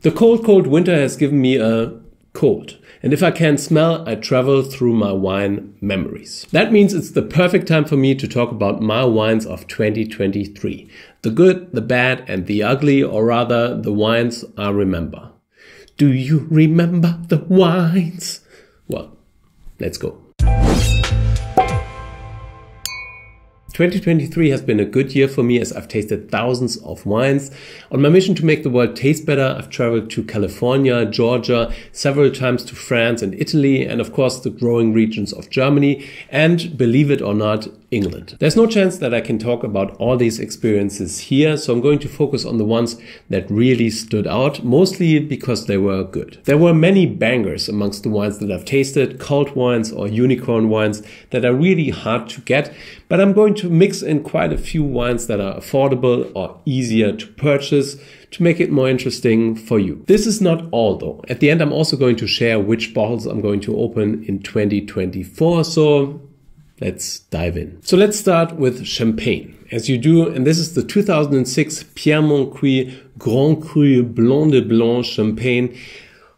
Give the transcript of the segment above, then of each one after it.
The cold, cold winter has given me a cold. And if I can smell, I travel through my wine memories. That means it's the perfect time for me to talk about my wines of 2023. The good, the bad, and the ugly, or rather, the wines I remember. Do you remember the wines? Well, let's go. 2023 has been a good year for me as I've tasted thousands of wines. On my mission to make the world taste better, I've traveled to California, Georgia, several times to France and Italy, and of course the growing regions of Germany, and believe it or not, England. There's no chance that I can talk about all these experiences here, so I'm going to focus on the ones that really stood out, mostly because they were good. There were many bangers amongst the wines that I've tasted, cult wines or unicorn wines that are really hard to get, but I'm going to mix in quite a few wines that are affordable or easier to purchase to make it more interesting for you. This is not all though. At the end, I'm also going to share which bottles I'm going to open in 2024. So let's dive in. So let's start with champagne, as you do, and this is the 2006 Pierre Moncuit Grand Cru Blanc de Blanc Champagne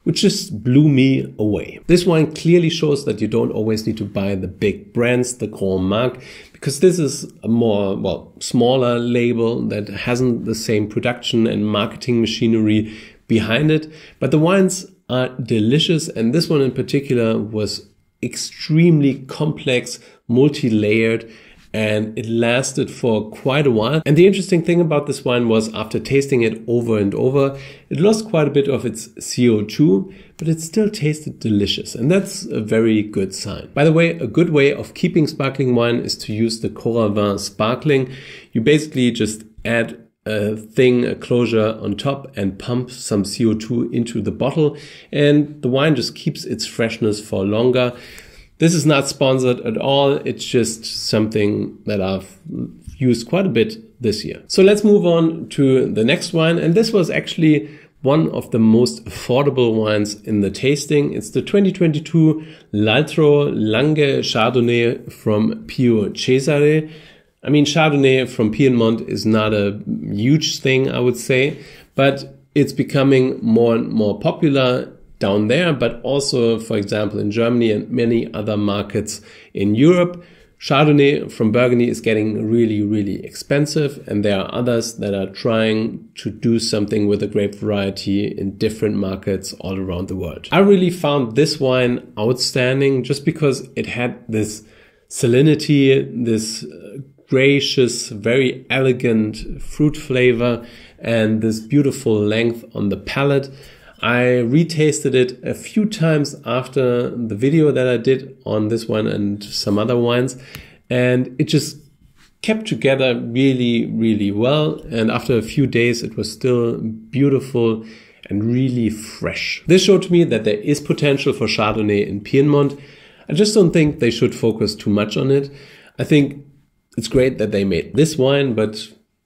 which just blew me away. This wine clearly shows that you don't always need to buy the big brands, the Grand Marque, because this is a more, well, smaller label that hasn't the same production and marketing machinery behind it. But the wines are delicious. And this one in particular was extremely complex, multi-layered, and it lasted for quite a while. And the interesting thing about this wine was after tasting it over and over, it lost quite a bit of its CO2, but it still tasted delicious. And that's a very good sign. By the way, a good way of keeping sparkling wine is to use the Coravin sparkling. You basically just add a thing, a closure on top and pump some CO2 into the bottle and the wine just keeps its freshness for longer. This is not sponsored at all. It's just something that I've used quite a bit this year. So let's move on to the next wine. And this was actually one of the most affordable wines in the tasting. It's the 2022 L'Altro Langhe Chardonnay from Pio Cesare. I mean, Chardonnay from Piedmont is not a huge thing, I would say, but it's becoming more and more popular down there, but also, for example, in Germany and many other markets in Europe. Chardonnay from Burgundy is getting really, really expensive, and there are others that are trying to do something with the grape variety in different markets all around the world. I really found this wine outstanding just because it had this salinity, this uh, gracious, very elegant fruit flavor, and this beautiful length on the palate. I retasted it a few times after the video that I did on this one and some other wines, and it just kept together really, really well. And after a few days, it was still beautiful and really fresh. This showed me that there is potential for Chardonnay in Piedmont. I just don't think they should focus too much on it. I think it's great that they made this wine, but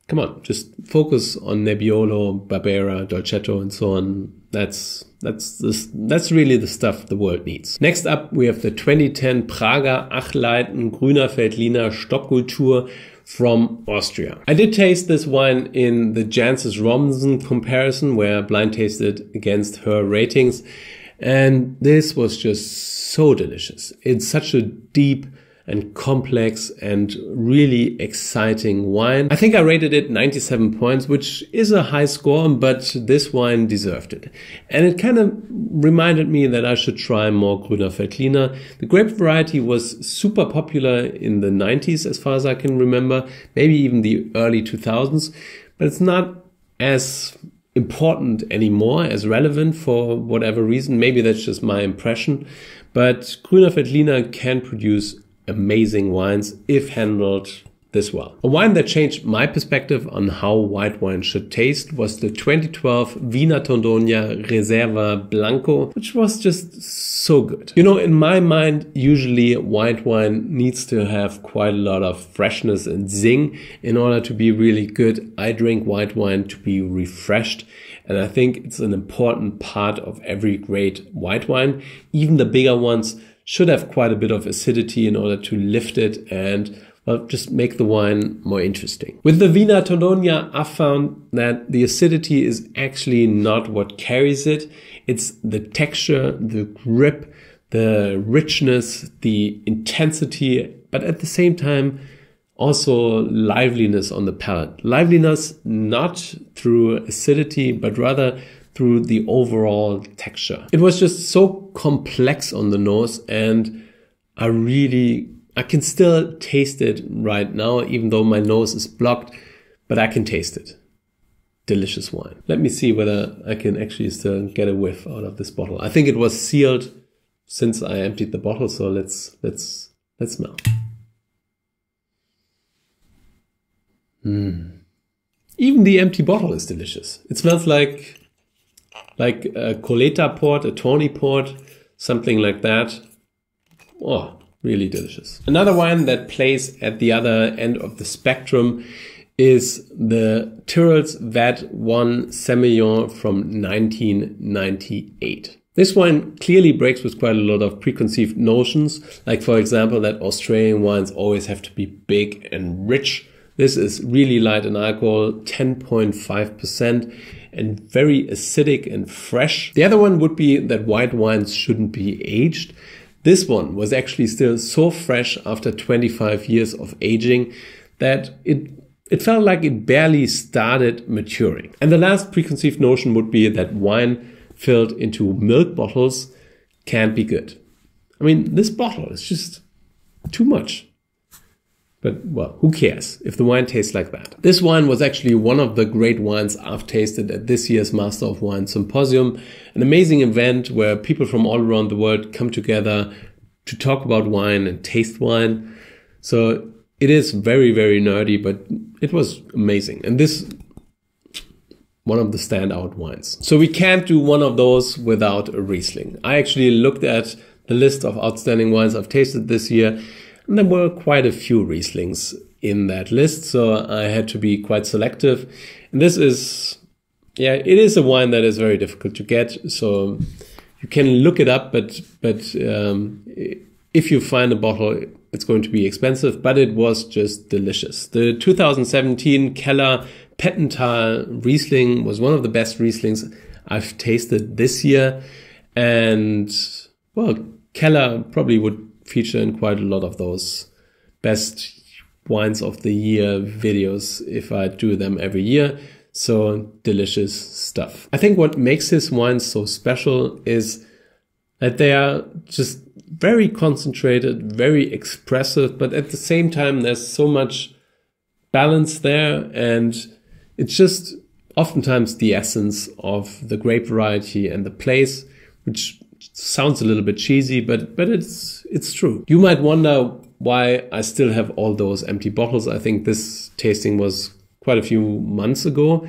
come on, just focus on Nebbiolo, Barbera, Dolcetto, and so on. That's that's this, that's really the stuff the world needs. Next up, we have the 2010 Prager Achleiten Grüner Veltliner Stockkultur from Austria. I did taste this wine in the Jancis Robinson comparison where blind tasted against her ratings. And this was just so delicious. It's such a deep, and complex and really exciting wine. I think I rated it 97 points, which is a high score, but this wine deserved it. And it kind of reminded me that I should try more Grüner Veltliner. The grape variety was super popular in the 90s, as far as I can remember, maybe even the early 2000s, but it's not as important anymore, as relevant for whatever reason. Maybe that's just my impression. But Grüner Veltliner can produce amazing wines if handled this well. A wine that changed my perspective on how white wine should taste was the 2012 Vina Tondonia Reserva Blanco, which was just so good. You know, in my mind, usually white wine needs to have quite a lot of freshness and zing in order to be really good. I drink white wine to be refreshed. And I think it's an important part of every great white wine. Even the bigger ones should have quite a bit of acidity in order to lift it and well, just make the wine more interesting. With the Vina Tondonia, I found that the acidity is actually not what carries it. It's the texture, the grip, the richness, the intensity, but at the same time, also liveliness on the palate. Liveliness not through acidity, but rather through the overall texture. It was just so complex on the nose and I really I can still taste it right now, even though my nose is blocked, but I can taste it. Delicious wine. Let me see whether I can actually still get a whiff out of this bottle. I think it was sealed since I emptied the bottle, so let's let's let's smell. Mm. Even the empty bottle is delicious. It smells like like a Colheita port, a Tawny port, something like that. Oh, really delicious. Another wine that plays at the other end of the spectrum is the Tyrrell's Vat 1 Semillon from 1998. This wine clearly breaks with quite a lot of preconceived notions, like for example that Australian wines always have to be big and rich. This is really light in alcohol, 10.5% and very acidic and fresh. The other one would be that white wines shouldn't be aged. This one was actually still so fresh after 25 years of aging that it it felt like it barely started maturing. And the last preconceived notion would be that wine filled into milk bottles can't be good. I mean, this bottle is just too much. But well, who cares if the wine tastes like that? This wine was actually one of the great wines I've tasted at this year's Master of Wine Symposium, an amazing event where people from all around the world come together to talk about wine and taste wine. So it is very, very nerdy, but it was amazing. And this one of the standout wines. So we can't do one of those without a Riesling. I actually looked at the list of outstanding wines I've tasted this year and there were quite a few Rieslings in that list, so I had to be quite selective. And this is, yeah, it is a wine that is very difficult to get. So you can look it up, but but um, if you find a bottle, it's going to be expensive. But it was just delicious. The 2017 Keller Pettental Riesling was one of the best Rieslings I've tasted this year, and well, Keller probably would feature in quite a lot of those best wines of the year videos if I do them every year. So delicious stuff. I think what makes his wines so special is that they are just very concentrated, very expressive, but at the same time, there's so much balance there. And it's just oftentimes the essence of the grape variety and the place, which sounds a little bit cheesy, but but it's it's true. You might wonder why I still have all those empty bottles. I think this tasting was quite a few months ago.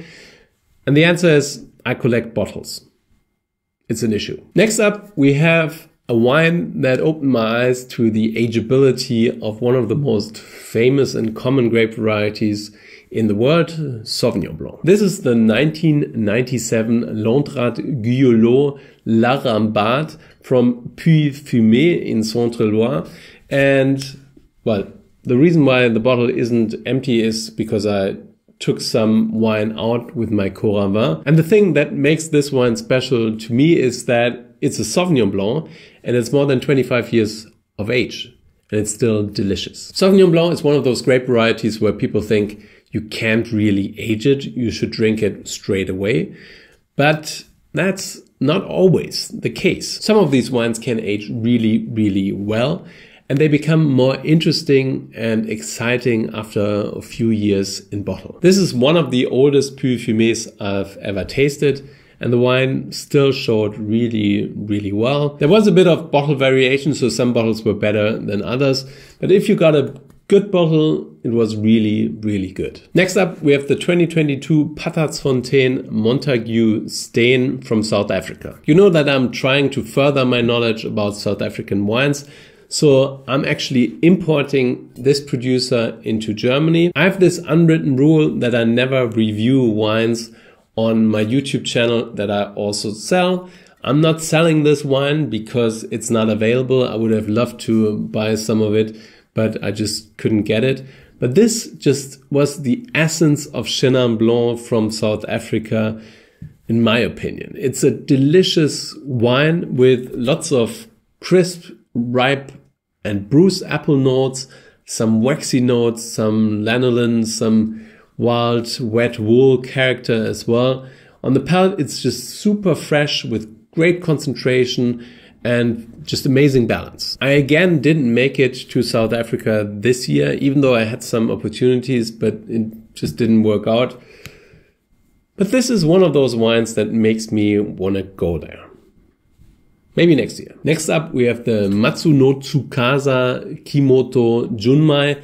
And the answer is I collect bottles. It's an issue. Next up, we have a wine that opened my eyes to the ageability of one of the most famous and common grape varieties in the world, Sauvignon Blanc. This is the 1997 Landrat Guyot La Rambarde from Pouilly Fumé in Centre-Loire. And, well, the reason why the bottle isn't empty is because I took some wine out with my Coravin. And the thing that makes this wine special to me is that it's a Sauvignon Blanc and it's more than 25 years of age and it's still delicious. Sauvignon Blanc is one of those grape varieties where people think you can't really age it. You should drink it straight away. But that's not always the case. Some of these wines can age really, really well and they become more interesting and exciting after a few years in bottle. This is one of the oldest Pouilly Fumés I've ever tasted and the wine still showed really, really well. There was a bit of bottle variation, so some bottles were better than others. But if you got a good bottle. It was really, really good. Next up, we have the 2022 Patatsfontein Montagu Steen from South Africa. You know that I'm trying to further my knowledge about South African wines. So I'm actually importing this producer into Germany. I have this unwritten rule that I never review wines on my YouTube channel that I also sell. I'm not selling this wine because it's not available. I would have loved to buy some of it but I just couldn't get it. But this just was the essence of Chenin Blanc from South Africa, in my opinion. It's a delicious wine with lots of crisp, ripe, and bruised apple notes, some waxy notes, some lanolin, some wild, wet wool character as well. On the palate, it's just super fresh with great concentration and just amazing balance. I again didn't make it to South Africa this year, even though I had some opportunities, but it just didn't work out. But this is one of those wines that makes me want to go there. Maybe next year. Next up, we have the Matsuno Tsukasa Kimoto Junmai.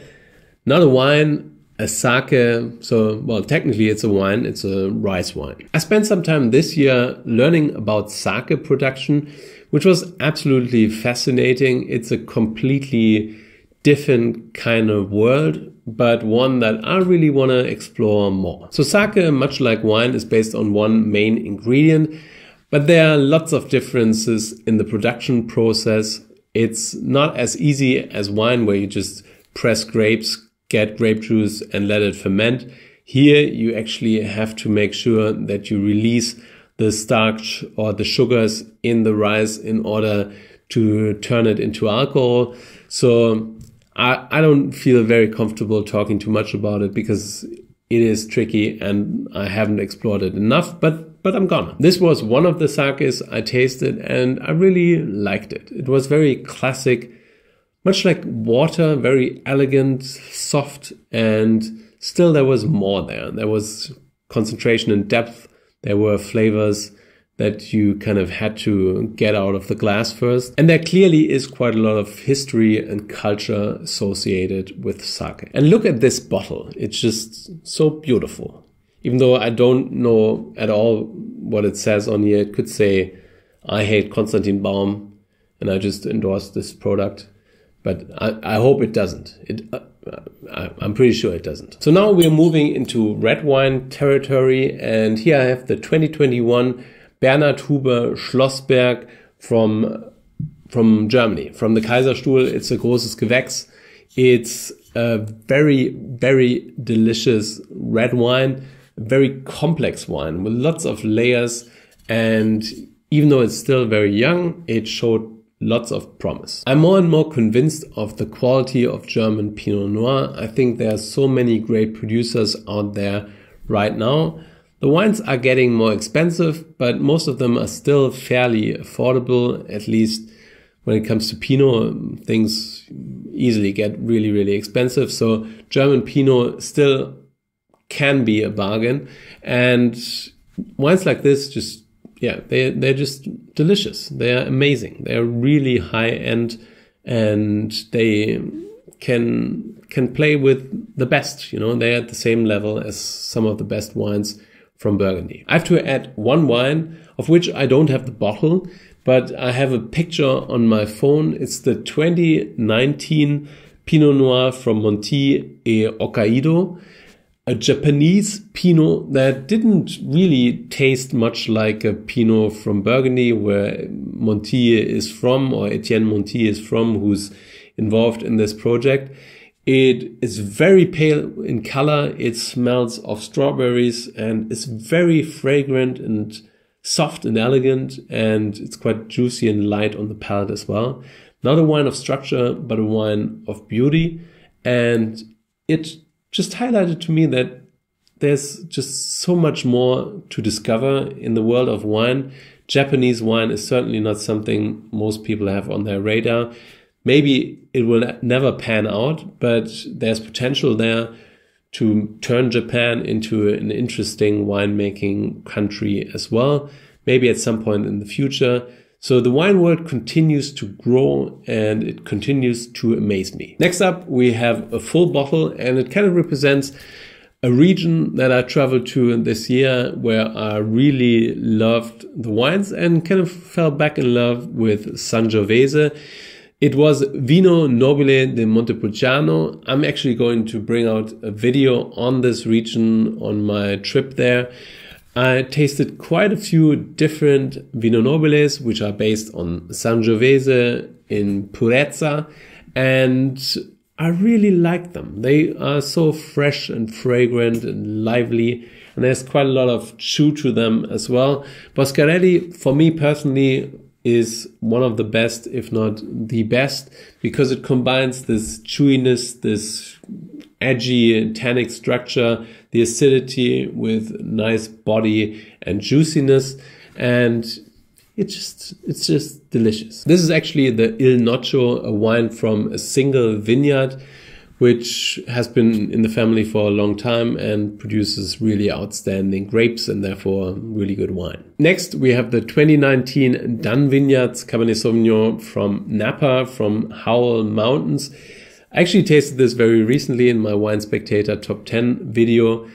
Not a wine, a sake. So, well, technically it's a wine. It's a rice wine. I spent some time this year learning about sake production which was absolutely fascinating. It's a completely different kind of world, but one that I really want to explore more. So sake, much like wine, is based on one main ingredient, but there are lots of differences in the production process. It's not as easy as wine where you just press grapes, get grape juice and let it ferment. Here you actually have to make sure that you release the starch or the sugars in the rice in order to turn it into alcohol. So I, I don't feel very comfortable talking too much about it because it is tricky and I haven't explored it enough, but but I'm gonna. This was one of the sakes I tasted and I really liked it. It was very classic, much like water, very elegant, soft, and still there was more there. There was concentration and depth there were flavors that you kind of had to get out of the glass first. And there clearly is quite a lot of history and culture associated with sake. And look at this bottle. It's just so beautiful. Even though I don't know at all what it says on here, it could say, I hate Konstantin Baum and I just endorse this product. But I, I hope it doesn't. It, uh, I'm pretty sure it doesn't. So now we're moving into red wine territory, and here I have the 2021 Bernhard Huber Schlossberg from from Germany, from the Kaiserstuhl. It's a großes Gewächs. It's a very very delicious red wine, very complex wine with lots of layers, and even though it's still very young, it showed lots of promise. I'm more and more convinced of the quality of German Pinot Noir. I think there are so many great producers out there right now. The wines are getting more expensive, but most of them are still fairly affordable, at least when it comes to Pinot, things easily get really, really expensive. So German Pinot still can be a bargain. And wines like this just yeah, they they're just delicious. They are amazing. They are really high end, and they can can play with the best. You know, they're at the same level as some of the best wines from Burgundy. I have to add one wine of which I don't have the bottle, but I have a picture on my phone. It's the 2019 Pinot Noir from Monti e Hokkaido a Japanese Pinot that didn't really taste much like a Pinot from Burgundy, where Montille is from, or Etienne Montille is from, who's involved in this project. It is very pale in color. It smells of strawberries and is very fragrant and soft and elegant. And it's quite juicy and light on the palate as well. Not a wine of structure, but a wine of beauty. And it just highlighted to me that there's just so much more to discover in the world of wine. Japanese wine is certainly not something most people have on their radar. Maybe it will never pan out, but there's potential there to turn Japan into an interesting winemaking country as well. Maybe at some point in the future. So the wine world continues to grow and it continues to amaze me. Next up, we have a full bottle and it kind of represents a region that I traveled to this year where I really loved the wines and kind of fell back in love with Sangiovese. It was Vino Nobile de Montepulciano. I'm actually going to bring out a video on this region on my trip there. I tasted quite a few different Vino Nobiles, which are based on Sangiovese in Purezza. And I really like them. They are so fresh and fragrant and lively, and there's quite a lot of chew to them as well. Boscarelli, for me personally, is one of the best, if not the best, because it combines this chewiness, this edgy tannic structure, the acidity with nice body and juiciness, and it's just it's just delicious. This is actually the Il Nocio, a wine from a single vineyard, which has been in the family for a long time and produces really outstanding grapes and therefore really good wine. Next, we have the 2019 Dunn Vineyards Cabernet Sauvignon from Napa from Howell Mountains. I actually tasted this very recently in my Wine Spectator Top 10 video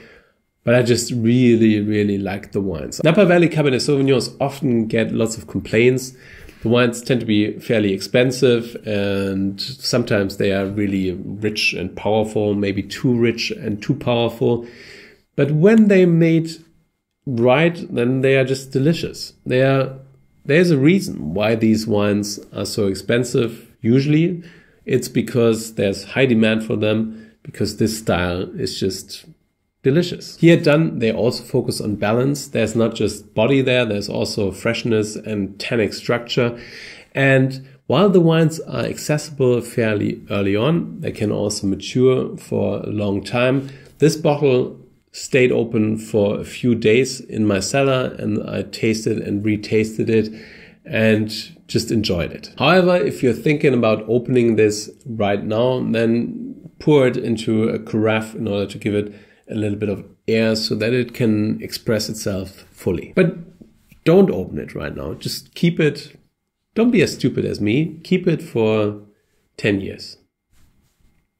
but I just really, really like the wines. Napa Valley Cabernet Sauvignons often get lots of complaints. The wines tend to be fairly expensive and sometimes they are really rich and powerful, maybe too rich and too powerful. But when they made right, then they are just delicious. They are, there's a reason why these wines are so expensive. Usually it's because there's high demand for them because this style is just delicious. Here at Dunn, they also focus on balance. There's not just body there, there's also freshness and tannic structure. And while the wines are accessible fairly early on, they can also mature for a long time. This bottle stayed open for a few days in my cellar and I tasted and retasted it and just enjoyed it. However, if you're thinking about opening this right now, then pour it into a carafe in order to give it a little bit of air so that it can express itself fully. But don't open it right now. Just keep it. Don't be as stupid as me. Keep it for 10 years.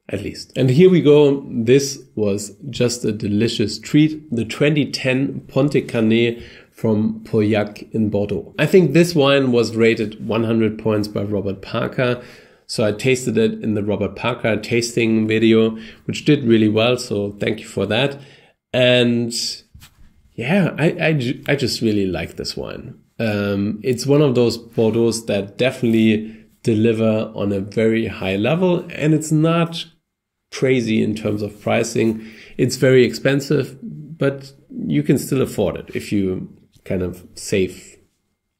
At least. And here we go. This was just a delicious treat. The 2010 Pontet Canet from Pauillac in Bordeaux. I think this wine was rated 100 points by Robert Parker. So I tasted it in the Robert Parker tasting video, which did really well. So thank you for that. And yeah, I, I, I just really like this wine. Um, it's one of those Bordeaux that definitely deliver on a very high level and it's not crazy in terms of pricing. It's very expensive, but you can still afford it if you kind of save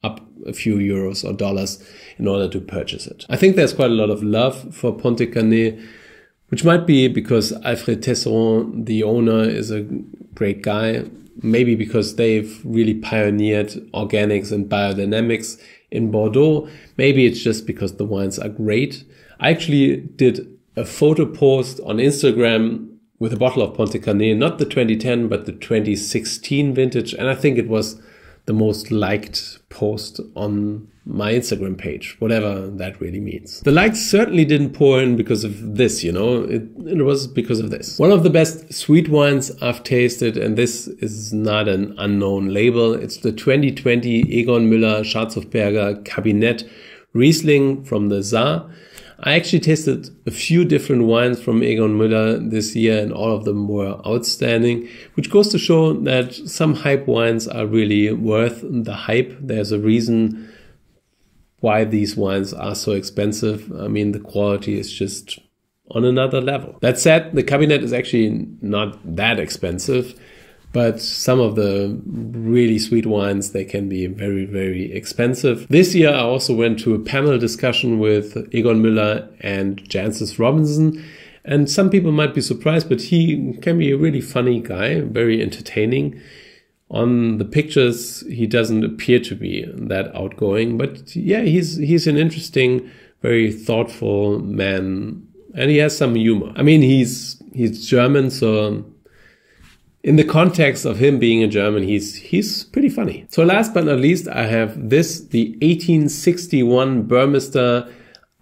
up a few euros or dollars in order to purchase it. I think there's quite a lot of love for Pontet Canet, which might be because Alfred Tesseron, the owner, is a great guy. Maybe because they've really pioneered organics and biodynamics in Bordeaux. Maybe it's just because the wines are great. I actually did a photo post on Instagram with a bottle of Pontet Canet, not the 2010, but the 2016 vintage. And I think it was the most liked post on my Instagram page, whatever that really means. The likes certainly didn't pour in because of this, you know, it, it was because of this. One of the best sweet wines I've tasted, and this is not an unknown label, it's the 2020 Egon Müller Scharzhofberger Kabinett Riesling from the Saar. I actually tasted a few different wines from Egon Müller this year, and all of them were outstanding, which goes to show that some hype wines are really worth the hype. There's a reason why these wines are so expensive. I mean, the quality is just on another level. That said, the Kabinett is actually not that expensive. But some of the really sweet wines, they can be very, very expensive. This year, I also went to a panel discussion with Egon Müller and Jancis Robinson. And some people might be surprised, but he can be a really funny guy, very entertaining. On the pictures, he doesn't appear to be that outgoing, but yeah, he's he's an interesting, very thoughtful man, and he has some humor. I mean, he's he's German, so in the context of him being a German, he's he's pretty funny. So last but not least, I have this, the 1861 Burmester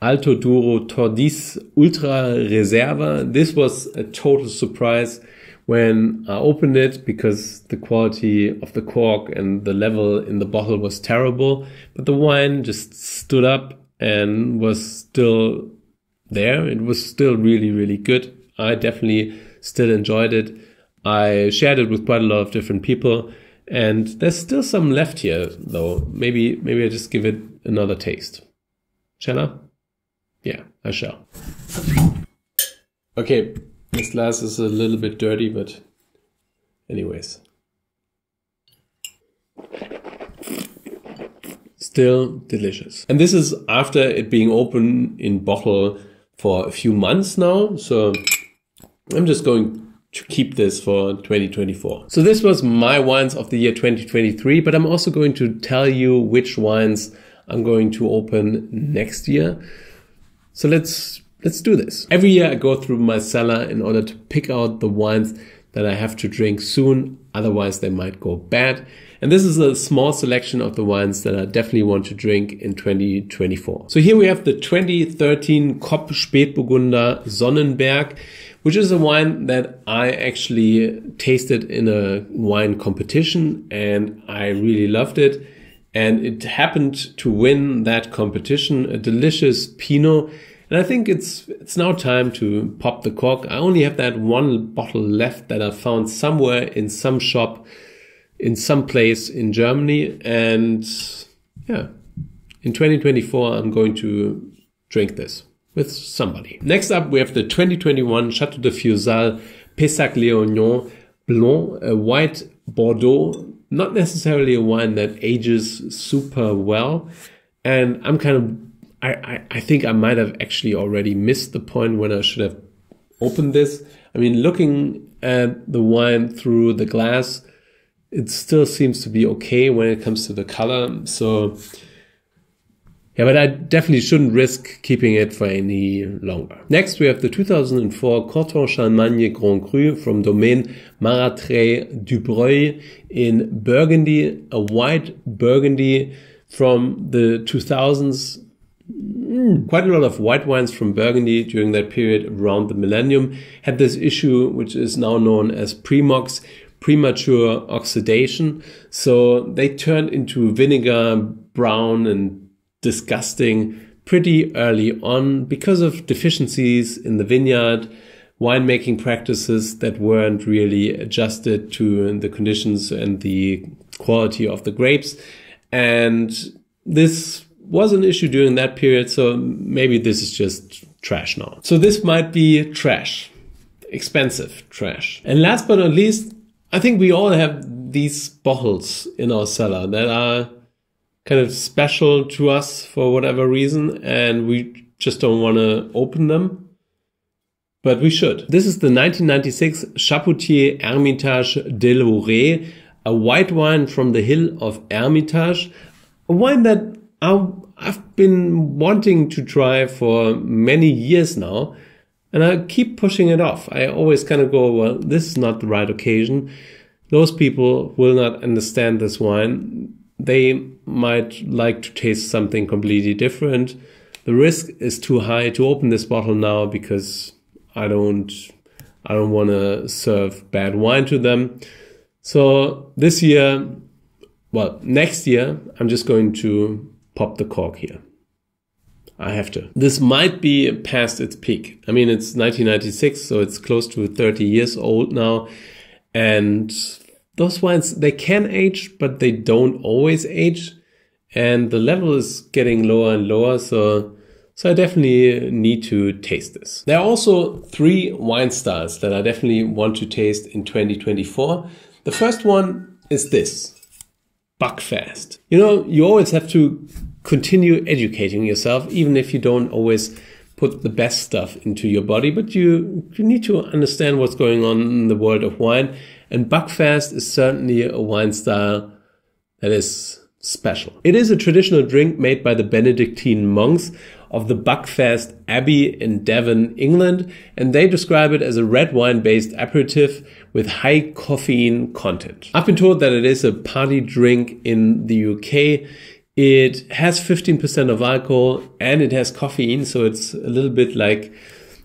Alto Douro Tordiz Ultra Reserva. This was a total surprise when I opened it because the quality of the cork and the level in the bottle was terrible. But the wine just stood up and was still there. It was still really, really good. I definitely still enjoyed it. I shared it with quite a lot of different people, and there's still some left here, though. Maybe maybe I just give it another taste. Shall I? Yeah, I shall. Okay, this glass is a little bit dirty, but anyways. Still delicious. And this is after it being open in bottle for a few months now. So I'm just going to keep this for 2024. So this was my wines of the year 2023, but I'm also going to tell you which wines I'm going to open next year. So let's let's do this. Every year I go through my cellar in order to pick out the wines that I have to drink soon, otherwise they might go bad. And this is a small selection of the wines that I definitely want to drink in 2024. So here we have the 2013 Kopp Spätburgunder Sonnenberg, which is a wine that I actually tasted in a wine competition and I really loved it. And it happened to win that competition, a delicious Pinot and I think it's it's now time to pop the cork. I only have that one bottle left that I found somewhere in some shop in some place in Germany. And yeah, in 2024, I'm going to drink this with somebody. Next up, we have the 2021 Chateau de Fieuzal Pessac Léognan Blanc, a white Bordeaux, not necessarily a wine that ages super well. And I'm kind of I, I, I think I might have actually already missed the point when I should have opened this. I mean, looking at the wine through the glass, it still seems to be okay when it comes to the color. So, yeah, but I definitely shouldn't risk keeping it for any longer. Next, we have the 2004 Corton Charlemagne Grand Cru from Domaine Maratray Dubreuil in Burgundy, a white Burgundy from the 2000s Mm, quite a lot of white wines from Burgundy during that period around the millennium had this issue, which is now known as premox, premature oxidation. So they turned into vinegar, brown, and disgusting pretty early on because of deficiencies in the vineyard, winemaking practices that weren't really adjusted to the conditions and the quality of the grapes. And this was an issue during that period, so maybe this is just trash now. So this might be trash, expensive trash. And last but not least, I think we all have these bottles in our cellar that are kind of special to us for whatever reason, and we just don't want to open them. But we should. This is the 1996 Chapoutier Hermitage de a white wine from the hill of Hermitage, a wine that I've been wanting to try for many years now, and I keep pushing it off. I always kind of go, well, this is not the right occasion. Those people will not understand this wine. They might like to taste something completely different. The risk is too high to open this bottle now because I don't I don't want to serve bad wine to them. So this year, well, next year, I'm just going to pop the cork here. I have to. This might be past its peak. I mean, it's 1996, so it's close to 30 years old now. And those wines, they can age, but they don't always age. And the level is getting lower and lower. So, so I definitely need to taste this. There are also three wine styles that I definitely want to taste in 2024. The first one is this. Buckfast. You know, you always have to continue educating yourself, even if you don't always put the best stuff into your body, but you, you need to understand what's going on in the world of wine. And Buckfast is certainly a wine style that is special. It is a traditional drink made by the Benedictine monks of the Buckfast Abbey in Devon, England, and they describe it as a red wine based aperitif with high caffeine content. I've been told that it is a party drink in the UK. It has 15% of alcohol and it has caffeine, so it's a little bit like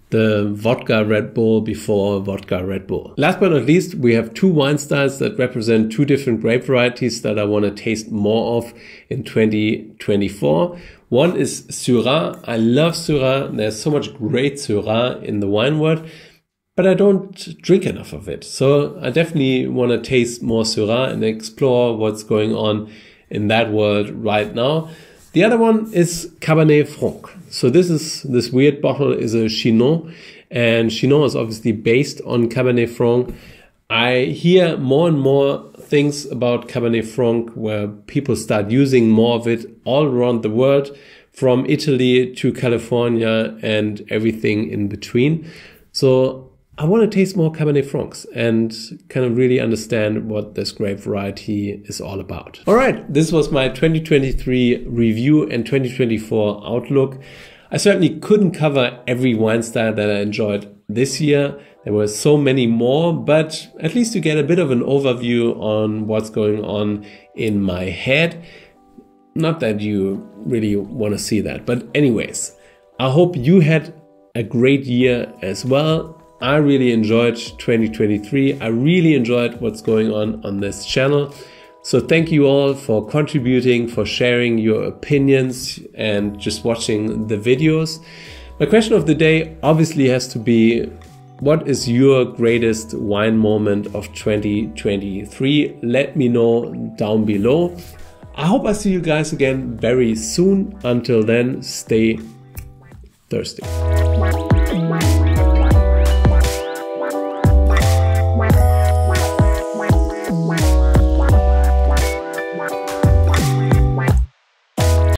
the vodka Red Bull before vodka Red Bull. Last but not least, we have two wine styles that represent two different grape varieties that I want to taste more of in 2024. One is Syrah. I love Syrah. There's so much great Syrah in the wine world, but I don't drink enough of it. So I definitely want to taste more Syrah and explore what's going on in that world right now. The other one is Cabernet Franc. So this is this weird bottle is a Chinon, And Chinon is obviously based on Cabernet Franc. I hear more and more things about Cabernet Franc where people start using more of it all around the world, from Italy to California and everything in between. So I want to taste more Cabernet Francs and kind of really understand what this grape variety is all about. All right, this was my 2023 review and 2024 outlook. I certainly couldn't cover every wine style that I enjoyed this year. There were so many more, but at least you get a bit of an overview on what's going on in my head. Not that you really want to see that, but anyways, I hope you had a great year as well. I really enjoyed 2023. I really enjoyed what's going on on this channel. So thank you all for contributing, for sharing your opinions and just watching the videos. My question of the day obviously has to be what is your greatest wine moment of 2023? Let me know down below. I hope I see you guys again very soon. Until then, stay thirsty.